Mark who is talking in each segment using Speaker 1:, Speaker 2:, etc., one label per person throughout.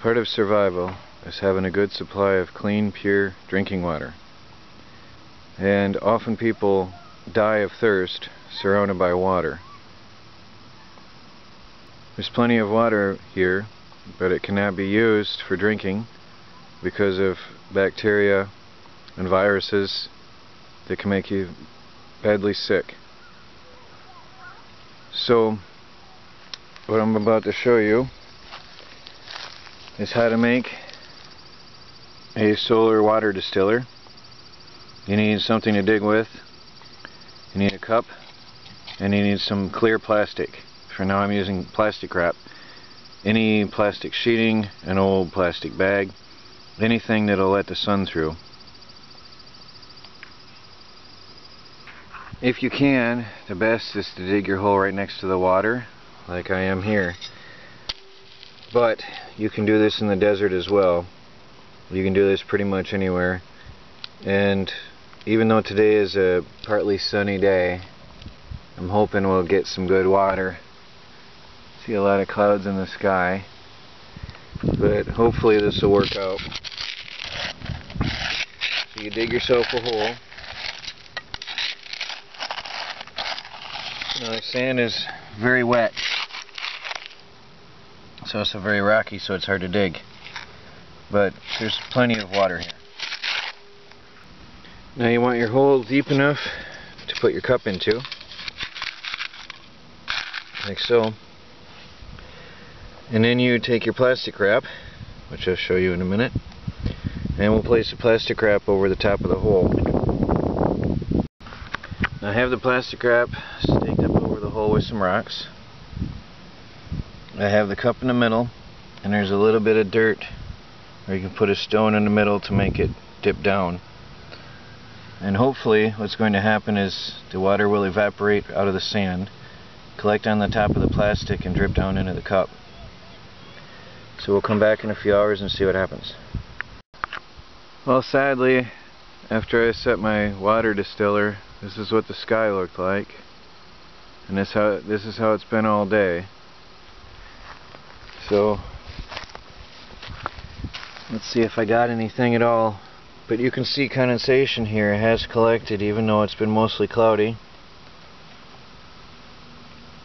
Speaker 1: Part of survival is having a good supply of clean, pure drinking water. And often people die of thirst surrounded by water. There's plenty of water here, but it cannot be used for drinking because of bacteria and viruses that can make you badly sick. So, what I'm about to show you is how to make a solar water distiller. You need something to dig with, you need a cup, and you need some clear plastic. For now I'm using plastic wrap. Any plastic sheeting, an old plastic bag, anything that'll let the sun through. If you can, the best is to dig your hole right next to the water, like I am here. But you can do this in the desert as well. You can do this pretty much anywhere. And even though today is a partly sunny day, I'm hoping we'll get some good water. See a lot of clouds in the sky. But hopefully this will work out. So you dig yourself a hole. Now the sand is very wet it's very rocky so it's hard to dig. But there's plenty of water here. Now you want your hole deep enough to put your cup into. Like so. And then you take your plastic wrap which I'll show you in a minute and we'll place the plastic wrap over the top of the hole. Now I have the plastic wrap staked up over the hole with some rocks I have the cup in the middle and there's a little bit of dirt or you can put a stone in the middle to make it dip down. And hopefully what's going to happen is the water will evaporate out of the sand collect on the top of the plastic and drip down into the cup. So we'll come back in a few hours and see what happens. Well sadly after I set my water distiller this is what the sky looked like. And this how this is how it's been all day so let's see if I got anything at all. But you can see condensation here has collected even though it's been mostly cloudy.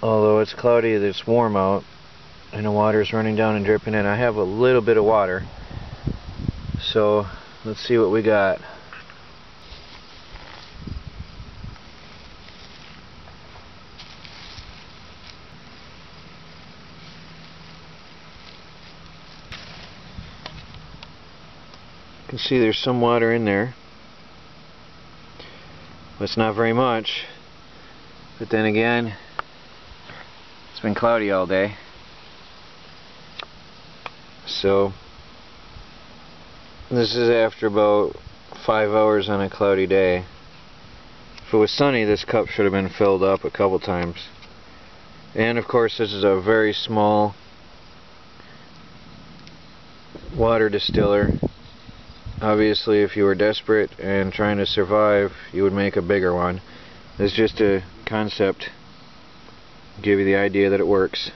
Speaker 1: Although it's cloudy it's warm out and the water is running down and dripping in. I have a little bit of water. So let's see what we got You can see there's some water in there. But it's not very much. But then again, it's been cloudy all day. So, this is after about five hours on a cloudy day. If it was sunny, this cup should have been filled up a couple times. And of course, this is a very small water distiller obviously if you were desperate and trying to survive you would make a bigger one. It's just a concept. Give you the idea that it works